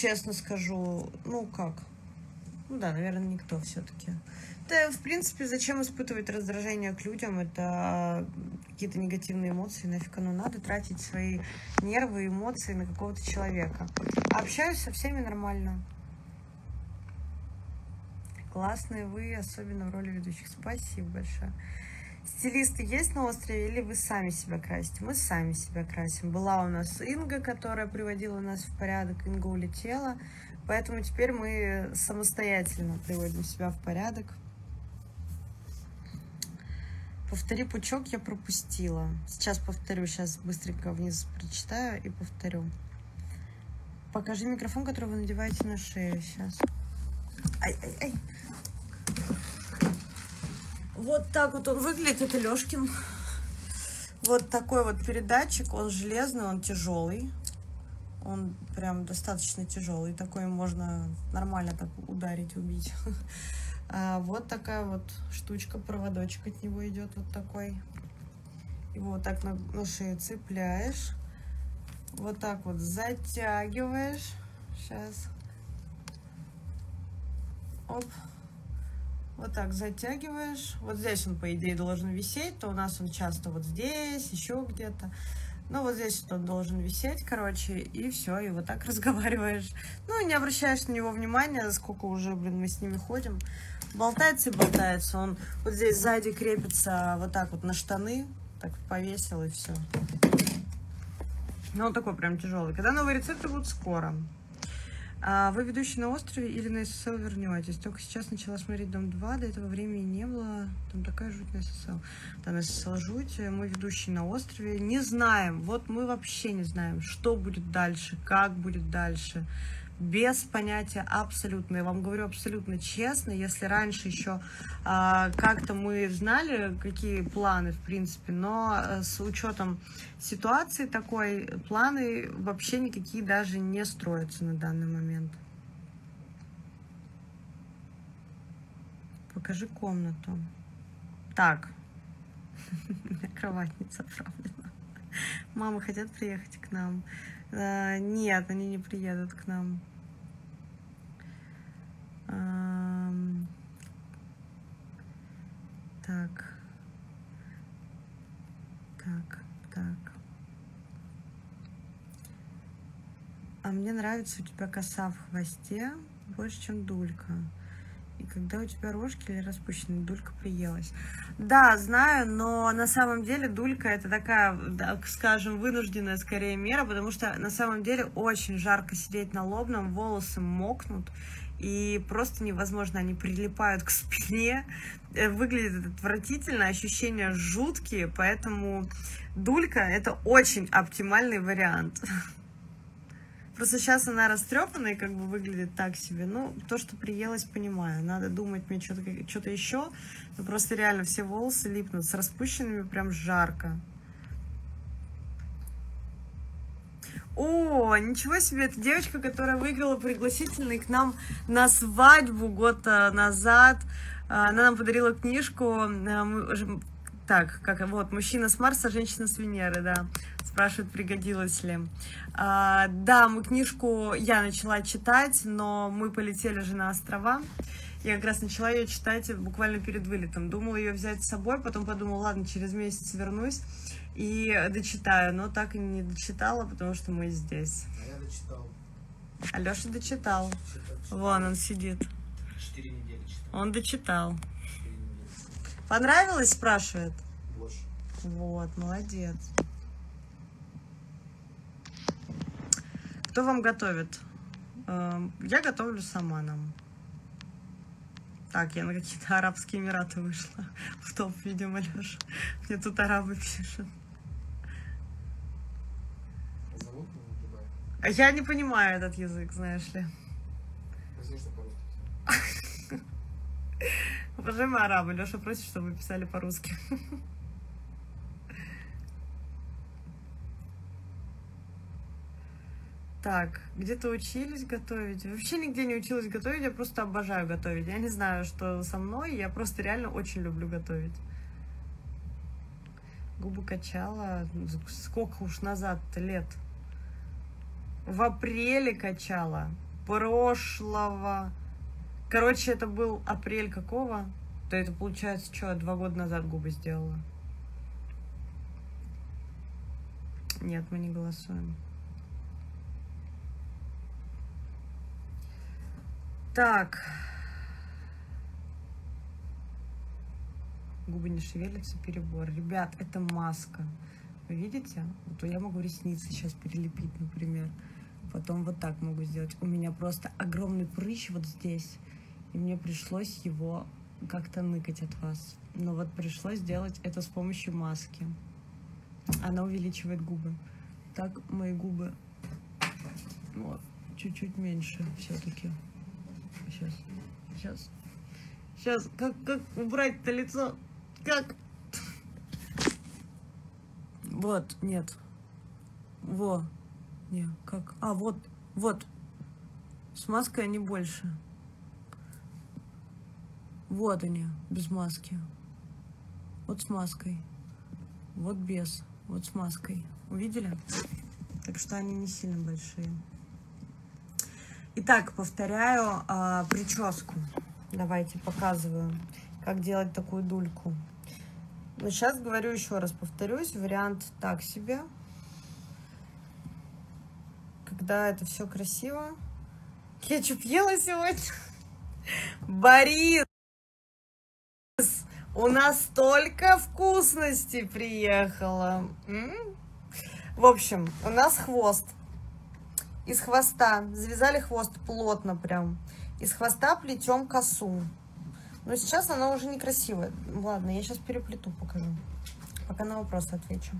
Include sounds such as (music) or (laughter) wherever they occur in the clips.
честно скажу, ну как? Ну да, наверное, никто все-таки. Да, в принципе, зачем испытывать раздражение к людям? Это какие-то негативные эмоции. Нафиг оно надо тратить свои нервы, эмоции на какого-то человека. Общаюсь со всеми нормально. Классные вы, особенно в роли ведущих. Спасибо большое. Стилисты есть на острове или вы сами себя красите? Мы сами себя красим. Была у нас Инга, которая приводила нас в порядок. Инга улетела. Поэтому теперь мы самостоятельно приводим себя в порядок. Повтори пучок, я пропустила. Сейчас повторю, сейчас быстренько вниз прочитаю и повторю. Покажи микрофон, который вы надеваете на шею сейчас. Ай, ай, ай. Вот так вот он выглядит, это Лешкин. Вот такой вот передатчик, он железный, он тяжелый. Он прям достаточно тяжелый, такой можно нормально так ударить, убить. (laughs) А вот такая вот штучка, проводочек от него идет вот такой. Его вот так на, на шею цепляешь. Вот так вот затягиваешь. Сейчас. Оп. Вот так затягиваешь. Вот здесь он, по идее, должен висеть. То у нас он часто вот здесь, еще где-то. Ну, вот здесь он должен висеть, короче, и все, и вот так (laughs) разговариваешь. Ну, не обращаешь на него внимания, сколько уже, блин, мы с ними ходим. Болтается и болтается. Он вот здесь сзади крепится вот так вот на штаны. Так повесил, и все. Ну, он такой прям тяжелый. Когда новые рецепты будут скоро. А вы ведущий на острове или на ССЛ вернетесь? Только сейчас начала смотреть Дом 2, до этого времени не было. Там такая жуть на ССЛ. Да, на ССЛ жуть. Мы ведущий на острове. Не знаем, вот мы вообще не знаем, что будет дальше, как будет дальше без понятия абсолютно. Я вам говорю абсолютно честно. Если раньше еще а, как-то мы знали, какие планы, в принципе, но э, с учетом ситуации такой, планы вообще никакие даже не строятся на данный момент. Покажи комнату. Так. (laughs) Кровать не заправлена. Мамы хотят приехать к нам. Uh, нет, они не приедут к нам. Так. Так, так. А мне нравится у тебя коса в хвосте больше, чем дулька. И когда у тебя рожки или распущенные, дулька приелась. Да, знаю, но на самом деле дулька это такая, скажем, вынужденная скорее мера, потому что на самом деле очень жарко сидеть на лобном, волосы мокнут, и просто невозможно, они прилипают к спине, э, выглядит отвратительно, ощущения жуткие, поэтому дулька это очень оптимальный вариант. Просто сейчас она растрепанная и как бы выглядит так себе. Ну, то, что приелось, понимаю. Надо думать мне что-то что еще. Но просто реально все волосы липнут. С распущенными прям жарко. О, ничего себе, это девочка, которая выиграла пригласительный к нам на свадьбу год э, назад. Э, она нам подарила книжку. Так, как вот, мужчина с Марса, женщина с Венеры, да. Спрашивают, пригодилось ли. А, да, мы книжку я начала читать, но мы полетели же на острова. Я как раз начала ее читать буквально перед вылетом. Думала ее взять с собой, потом подумала, ладно, через месяц вернусь и дочитаю, но так и не дочитала, потому что мы здесь. А я дочитал. Алеша дочитал. Читал, читал. Вон он сидит. Четыре недели читал. Он дочитал. Понравилось, спрашивает? Больше. Вот, молодец. Кто вам готовит? Эм, я готовлю сама нам. Так, я на какие-то (laughs) Арабские Эмираты вышла. (laughs) В топ, видимо, Леша. Мне тут арабы пишут. Я не понимаю этот язык, знаешь ли. (laughs) Уважаемые арабы, Леша просит, чтобы вы писали по-русски. Так, где-то учились готовить? Вообще нигде не училась готовить, я просто обожаю готовить. Я не знаю, что со мной, я просто реально очень люблю готовить. Губы качала, сколько уж назад лет? В апреле качала. прошлого. Короче, это был апрель какого? То это получается, что, два года назад губы сделала. Нет, мы не голосуем. Так. Губы не шевелятся, перебор. Ребят, это маска. Вы видите? Вот я могу ресницы сейчас перелепить, например. Потом вот так могу сделать. У меня просто огромный прыщ вот здесь. И мне пришлось его как-то ныкать от вас. Но вот пришлось сделать это с помощью маски. Она увеличивает губы. Так мои губы вот, чуть-чуть меньше все-таки. Сейчас, сейчас, сейчас. Как, как убрать-то лицо? Как? Вот, нет. Во. Не, как? А, вот, вот. С маской они больше. Вот они, без маски. Вот с маской. Вот без. Вот с маской. Увидели? Так что они не сильно большие. Итак, повторяю а, прическу. Давайте показываю, как делать такую дульку. Но сейчас говорю еще раз, повторюсь, вариант так себе. Когда это все красиво. Кетчуп ела сегодня? (laughs) Борис! У нас столько вкусностей приехало. В общем, у нас хвост. Из хвоста. Завязали хвост плотно прям. Из хвоста плетем косу. Но сейчас она уже некрасивая. Ладно, я сейчас переплету, покажу. Пока на вопросы отвечу.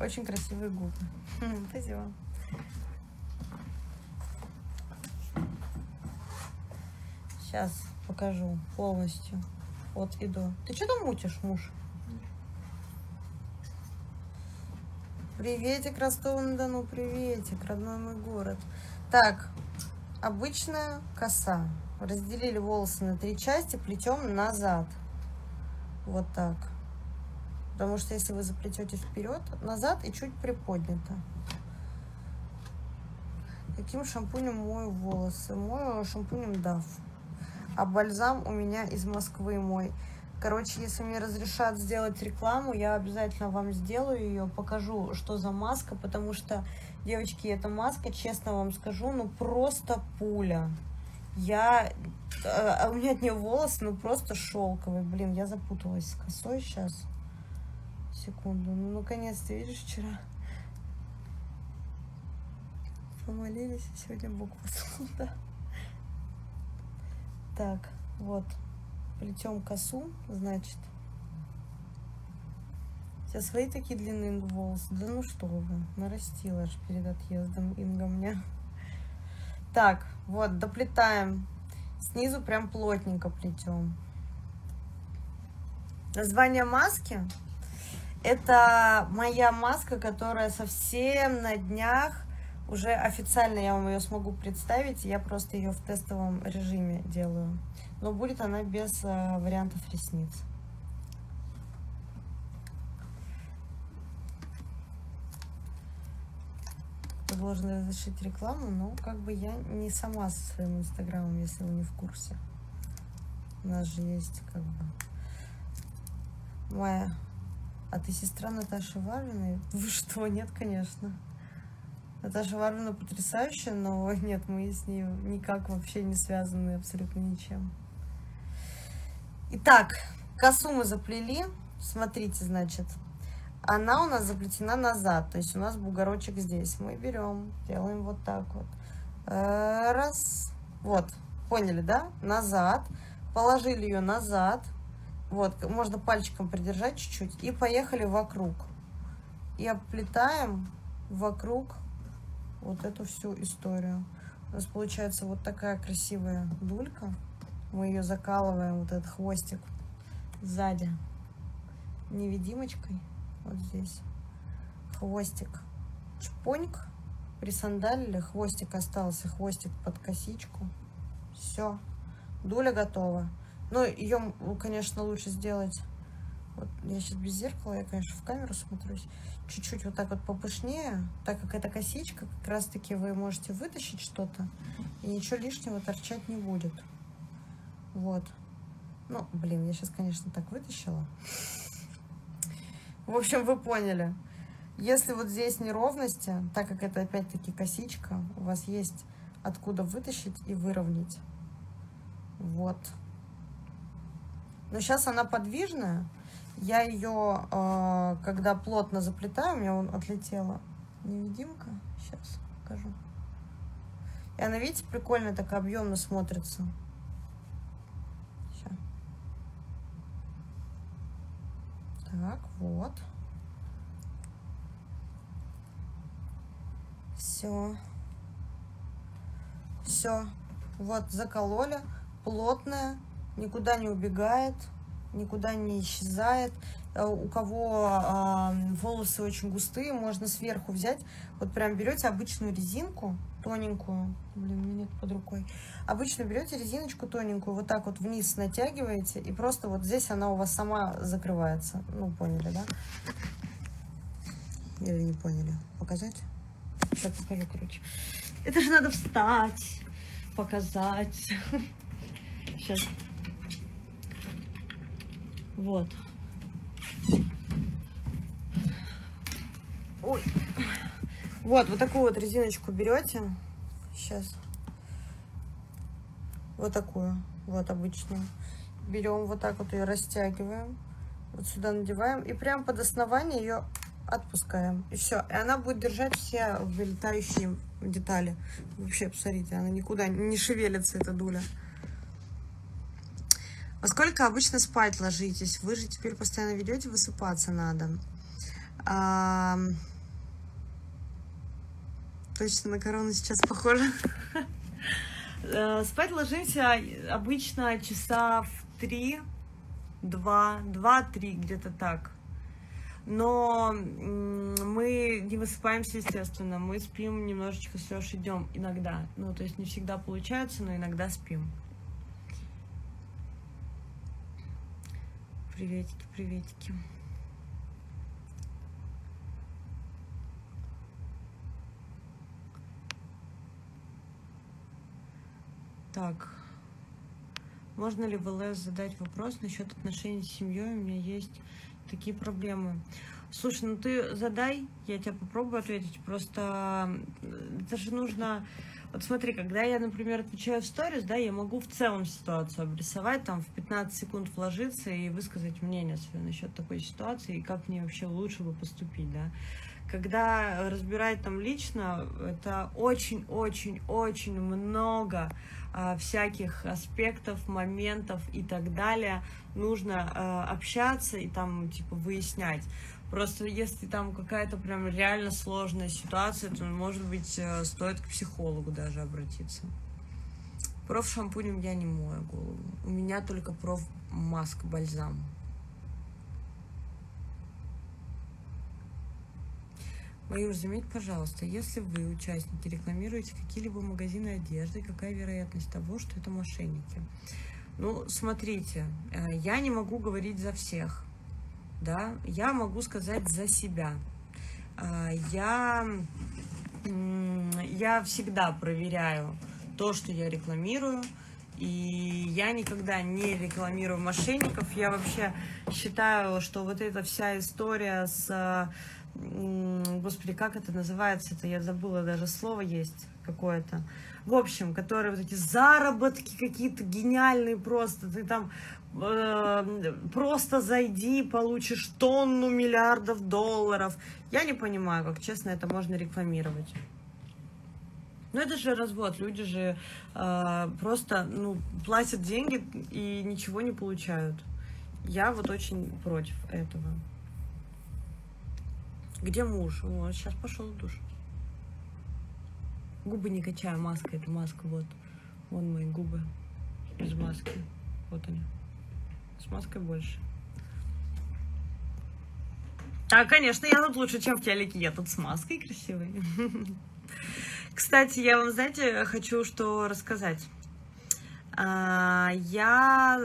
Очень красивые губы. Спасибо. Сейчас покажу полностью. Вот иду. Ты что там мутишь, муж? Приветик, Ростов-на-Дону, приветик, родной мой город. Так, обычная коса. Разделили волосы на три части, плетем назад. Вот так. Потому что если вы заплетете вперед, назад и чуть приподнято. Каким шампунем мою волосы? Мою шампунем DAF. А бальзам у меня из Москвы мой. Короче, если мне разрешат сделать рекламу, я обязательно вам сделаю ее, покажу, что за маска, потому что, девочки, эта маска, честно вам скажу, ну просто пуля. Я... А у меня от нее волосы, ну просто шелковые. Блин, я запуталась с косой сейчас. Секунду. Ну, наконец-то, видишь, вчера помолились, и сегодня Бог послал, (laughs) да. Так, вот. Плетем косу, значит. Сейчас свои такие длинные волосы. Да ну что вы, нарастила аж перед отъездом Инга мне. Так, вот, доплетаем. Снизу прям плотненько плетем. Название маски. Это моя маска, которая совсем на днях уже официально я вам ее смогу представить. Я просто ее в тестовом режиме делаю. Но будет она без э, вариантов ресниц. должен разрешить рекламу, но как бы я не сама со своим инстаграмом, если вы не в курсе. У нас же есть как бы моя... А ты сестра Наташи Варвиной? Вы что? Нет, конечно. Наташа Варвина потрясающая, но (laughs) нет, мы с ней никак вообще не связаны абсолютно ничем. Итак, косу мы заплели. Смотрите, значит, она у нас заплетена назад, то есть у нас бугорочек здесь. Мы берем, делаем вот так вот. Э, раз, вот, поняли, да? Назад. Положили ее назад. Вот, можно пальчиком придержать чуть-чуть. И поехали вокруг. И оплетаем вокруг вот эту всю историю. У нас получается вот такая красивая дулька. Мы ее закалываем, вот этот хвостик сзади невидимочкой. Вот здесь хвостик. Чпоньк. Присандалили, хвостик остался, хвостик под косичку. Все. Дуля готова. Ну, ее, конечно, лучше сделать Вот я сейчас без зеркала, я, конечно, в камеру смотрюсь. Чуть-чуть вот так вот попышнее, так как это косичка, как раз-таки вы можете вытащить что-то, и ничего лишнего торчать не будет. Вот. Ну, блин, я сейчас, конечно, так вытащила. В общем, вы поняли. Если вот здесь неровности, так как это опять-таки косичка, у вас есть откуда вытащить и выровнять. Вот. Но сейчас она подвижная. Я ее, э, когда плотно заплетаю, у меня он отлетела невидимка. Сейчас покажу. И она, видите, прикольно так объемно смотрится. Сейчас. Так, вот. Все. Все. Вот, закололи. Плотная, никуда не убегает, никуда не исчезает. Э, у кого э, волосы очень густые, можно сверху взять. Вот прям берете обычную резинку, тоненькую. Блин, у меня нет под рукой. Обычно берете резиночку тоненькую, вот так вот вниз натягиваете, и просто вот здесь она у вас сама закрывается. Ну, поняли, да? Или не поняли? Показать? Сейчас покажу, короче. Это же надо встать, показать. (laughs) Сейчас. Вот. Ой. Вот, вот такую вот резиночку берете. Сейчас. Вот такую. Вот обычную. Берем вот так вот ее растягиваем. Вот сюда надеваем. И прям под основание ее отпускаем. И все. И она будет держать все вылетающие детали. Вообще, посмотрите, она никуда не шевелится, эта дуля. Во сколько обычно спать ложитесь? Вы же теперь постоянно ведете, высыпаться надо. А... Точно на корону сейчас похоже. Э, спать ложимся обычно часа в три, два, два-три, где-то так. Но мы не высыпаемся, естественно. Мы спим немножечко с днем иногда. Ну, то есть не всегда получается, но иногда спим. Приветики, приветики. Так. Можно ли в ЛС задать вопрос насчет отношений с семьей? У меня есть такие проблемы. Слушай, ну ты задай, я тебе попробую ответить. Просто это же нужно вот смотри, когда я, например, отвечаю в сторис, да, я могу в целом ситуацию обрисовать, там, в 15 секунд вложиться и высказать мнение свое насчет такой ситуации, и как мне вообще лучше бы поступить, да. Когда разбирать там лично, это очень-очень-очень много а, всяких аспектов, моментов и так далее. Нужно а, общаться и там, типа, выяснять. Просто если там какая-то прям реально сложная ситуация, то, может быть, э, стоит к психологу даже обратиться. Проф шампунем я не мою голову. У меня только проф маска бальзам. Маюр, заметь, пожалуйста, если вы, участники, рекламируете какие-либо магазины одежды, какая вероятность того, что это мошенники? Ну, смотрите, э, я не могу говорить за всех да, я могу сказать за себя. А, я, я всегда проверяю то, что я рекламирую, и я никогда не рекламирую мошенников. Я вообще считаю, что вот эта вся история с... Господи, как это называется? Это я забыла, даже слово есть какое-то. В общем, которые вот эти заработки какие-то гениальные просто. Ты там э, просто зайди, получишь тонну миллиардов долларов. Я не понимаю, как честно это можно рекламировать. Ну это же развод, люди же э, просто ну, платят деньги и ничего не получают. Я вот очень против этого. Где муж? Вот, сейчас пошел в душ. Губы не качаю, маска, это маска, вот. Вон мои губы без маски. Вот они. С маской больше. А, конечно, я тут лучше, чем в телеке. Я тут с маской красивой. (laughs) Кстати, я вам, знаете, хочу что рассказать. А, я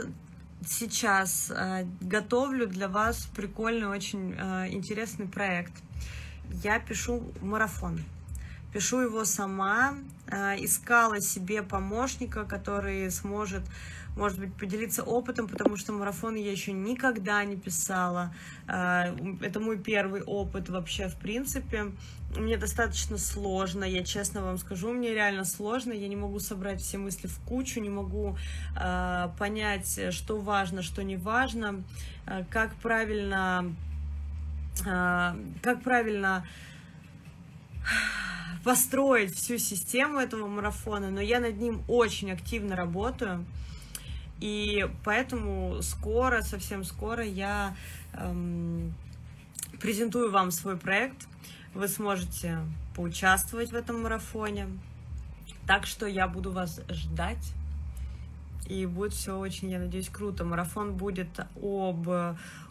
сейчас э, готовлю для вас прикольный, очень э, интересный проект. Я пишу марафон. Пишу его сама, э, искала себе помощника, который сможет может быть, поделиться опытом, потому что марафон я еще никогда не писала. А, это мой первый опыт вообще, в принципе. Мне достаточно сложно, я честно вам скажу, мне реально сложно. Я не могу собрать все мысли в кучу, не могу а, понять, что важно, что не важно, а, как правильно, как правильно построить всю систему этого марафона, но я над ним очень активно работаю. И поэтому скоро, совсем скоро я эм, презентую вам свой проект. Вы сможете поучаствовать в этом марафоне. Так что я буду вас ждать. И будет все очень, я надеюсь, круто. Марафон будет об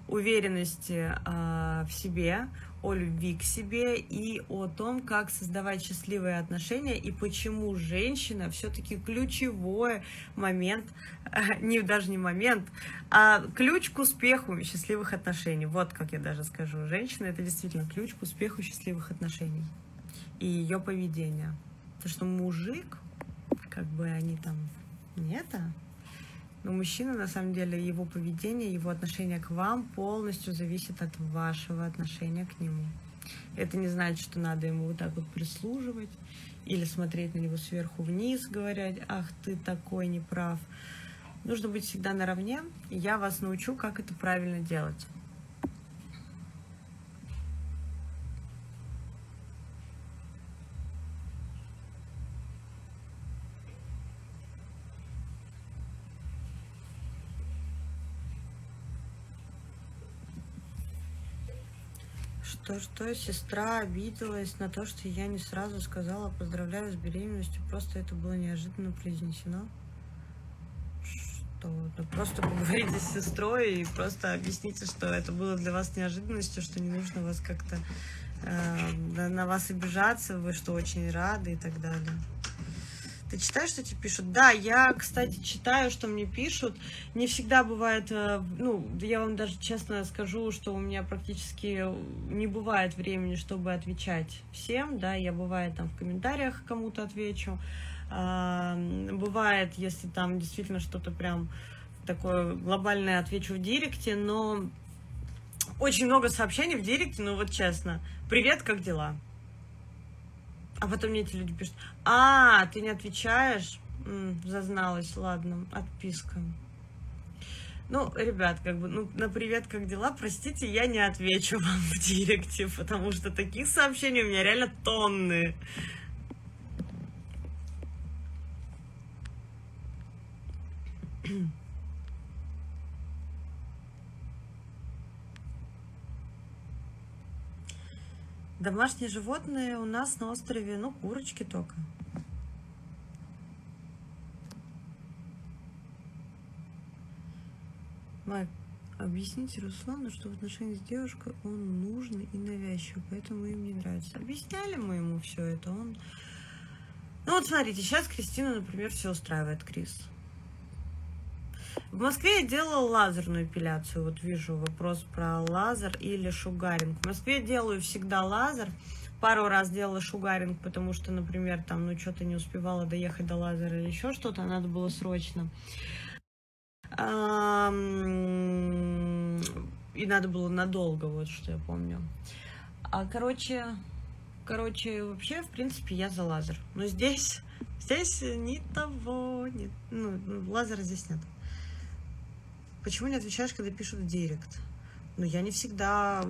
уверенности э, в себе, о любви к себе и о том, как создавать счастливые отношения и почему женщина все-таки ключевой момент, не даже не момент, а ключ к успеху счастливых отношений. Вот как я даже скажу. Женщина это действительно ключ к успеху счастливых отношений и ее поведения. Потому что мужик, как бы они там не это, но мужчина, на самом деле, его поведение, его отношение к вам полностью зависит от вашего отношения к нему. Это не значит, что надо ему вот так вот прислуживать или смотреть на него сверху вниз, говоря, ах, ты такой неправ. Нужно быть всегда наравне, и я вас научу, как это правильно делать. То, что сестра обиделась на то, что я не сразу сказала поздравляю с беременностью, просто это было неожиданно произнесено. Что? Да просто поговорите с сестрой и просто объясните, что это было для вас неожиданностью, что не нужно вас как-то э, на вас обижаться, вы что очень рады и так далее. Ты читаешь, что тебе пишут? Да, я, кстати, читаю, что мне пишут. Не всегда бывает, э, ну, я вам даже честно скажу, что у меня практически не бывает времени, чтобы отвечать всем, да, я бывает там в комментариях кому-то отвечу. А, бывает, если там действительно что-то прям такое глобальное отвечу в директе, но очень много сообщений в директе, ну вот честно. Привет, как дела? А потом мне эти люди пишут, а, ты не отвечаешь? М, зазналась, ладно, отписка. Ну, ребят, как бы, ну, на привет, как дела, простите, я не отвечу (laughs) вам в директе, потому что таких сообщений у меня реально тонны. Домашние животные у нас на острове, ну, курочки только. Майк, объясните Руслану, что в отношении с девушкой он нужный и навязчивый, поэтому им не нравится. Объясняли мы ему все это, он... Ну вот смотрите, сейчас Кристина, например, все устраивает Крис. В Москве я делала лазерную эпиляцию. Вот вижу вопрос про лазер или шугаринг. В Москве делаю всегда лазер. Пару раз делала шугаринг, потому что, например, там, ну, что-то не успевала доехать до лазера или еще что-то, надо было срочно. И надо было надолго, вот что я помню. А, короче, короче, вообще, в принципе, я за лазер. Но здесь, здесь ни того, ни, ну, лазера здесь нет. Почему не отвечаешь, когда пишут в директ? Ну, я не всегда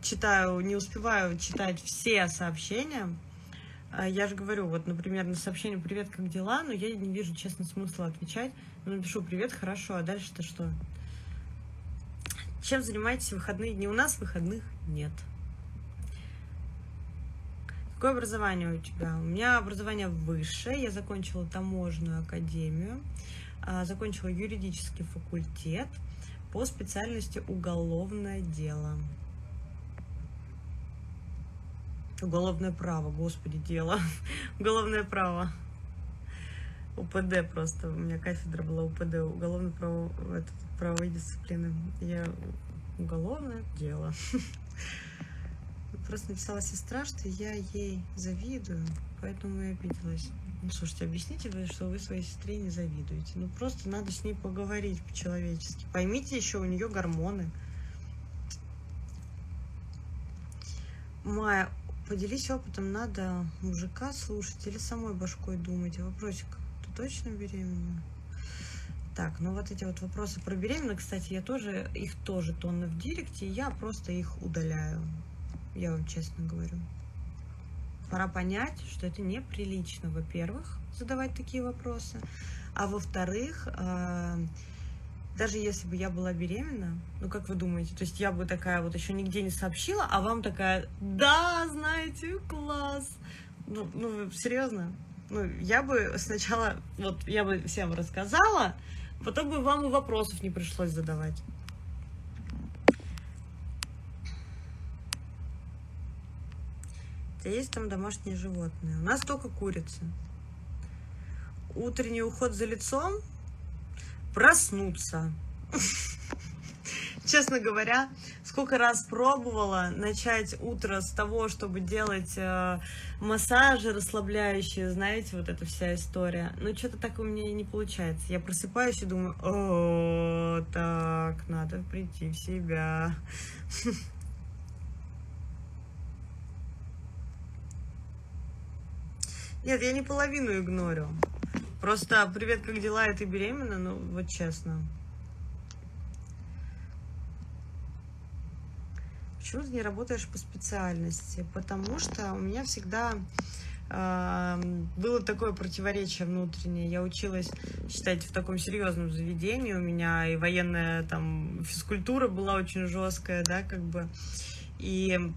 читаю, не успеваю читать все сообщения. А я же говорю, вот, например, на сообщение «Привет, как дела?», но я не вижу, честно, смысла отвечать. Ну, напишу «Привет, хорошо», а дальше-то что? Чем занимаетесь в выходные дни? У нас выходных нет. Какое образование у тебя? У меня образование высшее. Я закончила таможенную академию. А, закончила юридический факультет по специальности уголовное дело. Уголовное право, господи, дело. (laughs) Уголовное право. УПД просто. У меня кафедра была УПД, уголовно право, это, правовые дисциплины. Я уголовное дело. (laughs) Просто написала сестра, что я ей завидую, поэтому и обиделась. Ну, слушайте, объясните что вы своей сестре не завидуете. Ну, просто надо с ней поговорить по-человечески. Поймите еще, у нее гормоны. Майя, поделись опытом, надо мужика слушать или самой башкой думать? Вопросик, ты точно беременна? Так, ну вот эти вот вопросы про беременность, кстати, я тоже, их тоже тонны в директе, я просто их удаляю я вам честно говорю. Пора понять, что это неприлично, во-первых, задавать такие вопросы, а во-вторых, э, даже если бы я была беременна, ну как вы думаете, то есть я бы такая вот еще нигде не сообщила, а вам такая, да, знаете, класс. Ну, ну серьезно? Ну, я бы сначала, вот я бы всем рассказала, потом бы вам и вопросов не пришлось задавать. Тебя есть там домашние животные. У нас только курицы. Утренний уход за лицом, проснуться. (laughs) Честно говоря, сколько раз пробовала начать утро с того, чтобы делать э, массажи расслабляющие, знаете, вот эта вся история. Но что-то так у меня не получается. Я просыпаюсь и думаю, о, так, надо прийти в себя. (laughs) Нет, я не половину игнорю. Просто привет, как дела, и ты беременна? Ну, вот честно. Почему ты не работаешь по специальности? Потому что у меня всегда э, было такое противоречие внутреннее. Я училась, считайте, в таком серьезном заведении. У меня и военная там физкультура была очень жесткая, да, как бы. И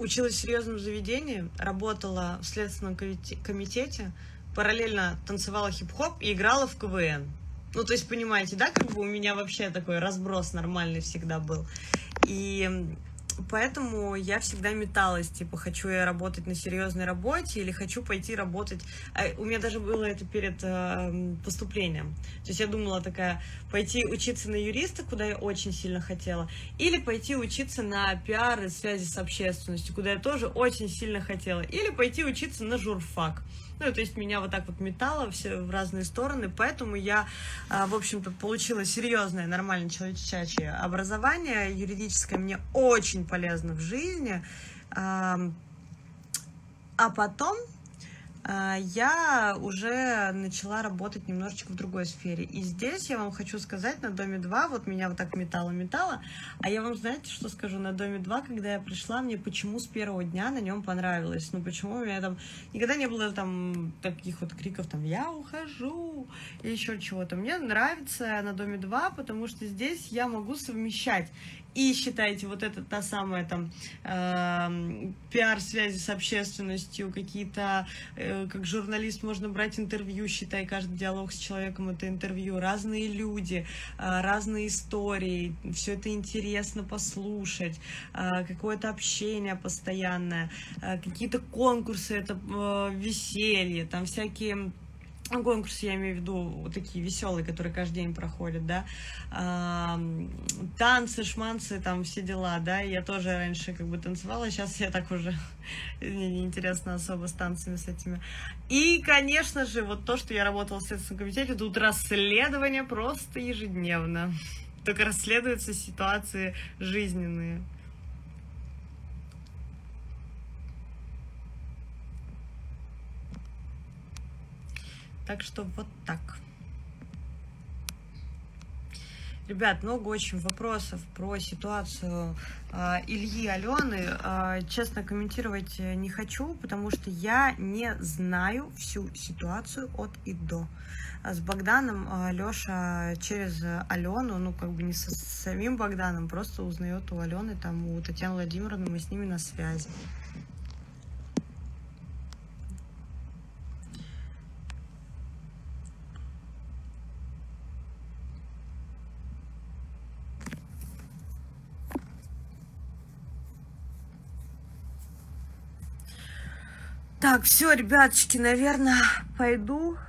училась в серьезном заведении, работала в следственном комитете, параллельно танцевала хип-хоп и играла в КВН. Ну, то есть, понимаете, да, как бы у меня вообще такой разброс нормальный всегда был. И поэтому я всегда металась, типа, хочу я работать на серьезной работе или хочу пойти работать. А у меня даже было это перед э, поступлением. То есть я думала такая, пойти учиться на юриста, куда я очень сильно хотела, или пойти учиться на пиар и связи с общественностью, куда я тоже очень сильно хотела, или пойти учиться на журфак. Ну, то есть меня вот так вот метало все в разные стороны, поэтому я, а, в общем-то, получила серьезное, нормальное человеческое образование юридическое, мне очень полезно в жизни. А потом я уже начала работать немножечко в другой сфере. И здесь я вам хочу сказать, на Доме 2, вот меня вот так метало-метало, а я вам, знаете, что скажу, на Доме 2, когда я пришла, мне почему с первого дня на нем понравилось, ну почему у меня там никогда не было там таких вот криков, там, я ухожу, и еще чего-то. Мне нравится на Доме 2, потому что здесь я могу совмещать и считайте, вот это та самая там э, пиар-связи с общественностью, какие-то, э, как журналист можно брать интервью, считай, каждый диалог с человеком это интервью, разные люди, э, разные истории, все это интересно послушать, э, какое-то общение постоянное, э, какие-то конкурсы, это э, веселье, там всякие ну, конкурс я имею в виду вот такие веселые, которые каждый день проходят, да, а, танцы, шманцы, там все дела, да, я тоже раньше как бы танцевала, сейчас я так уже, (laughs) мне неинтересно особо с танцами с этими. И, конечно же, вот то, что я работала в Следственном комитете, тут расследование просто ежедневно, только расследуются ситуации жизненные. Так что вот так. Ребят, много очень вопросов про ситуацию э, Ильи Алены. Э, честно, комментировать не хочу, потому что я не знаю всю ситуацию от и до. С Богданом э, Леша через Алену, ну как бы не со самим Богданом, просто узнает у Алены, там у Татьяны Владимировны, мы с ними на связи. Так, все, ребяточки, наверное, пойду.